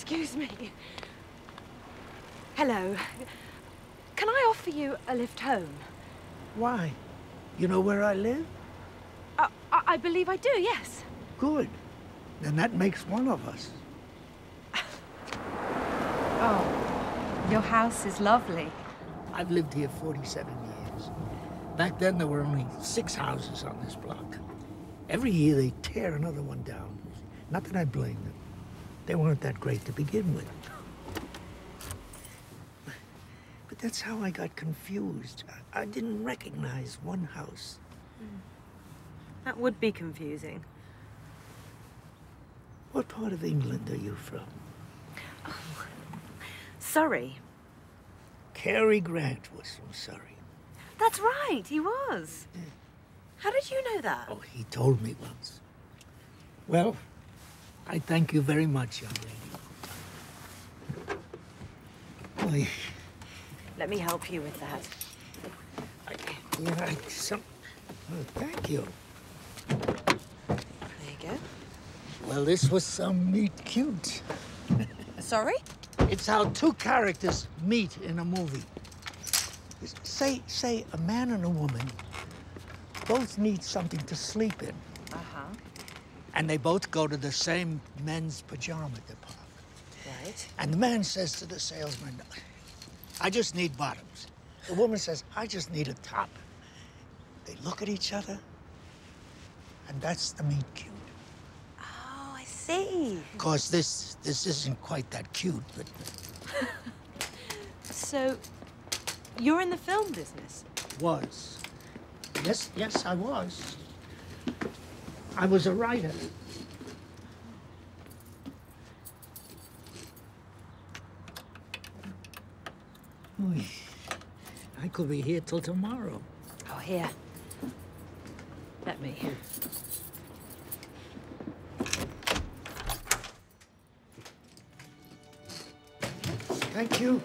Excuse me. Hello. Can I offer you a lift home? Why? You know where I live? Uh, I, I believe I do, yes. Good. Then that makes one of us. Oh, your house is lovely. I've lived here 47 years. Back then, there were only six houses on this block. Every year, they tear another one down. Not that I blame them. They weren't that great to begin with. But that's how I got confused. I, I didn't recognize one house. Hmm. That would be confusing. What part of England are you from? Oh, Surrey. Cary Grant was from Surrey. That's right, he was. How did you know that? Oh, he told me once. Well, I thank you very much, young lady. Boy, Let me help you with that. I, yeah, I, some, oh, thank you. There you go. Well, this was some meet cute. Sorry? It's how two characters meet in a movie. Say, say a man and a woman both need something to sleep in. And they both go to the same men's pajama department. Right. And the man says to the salesman, I just need bottoms. The woman says, I just need a top. They look at each other, and that's the meet cute. Oh, I see. Of course, this this isn't quite that cute, but So, you're in the film business? was. Yes, yes, I was. I was a writer. I could be here till tomorrow. Oh, here. Let me. Thank you.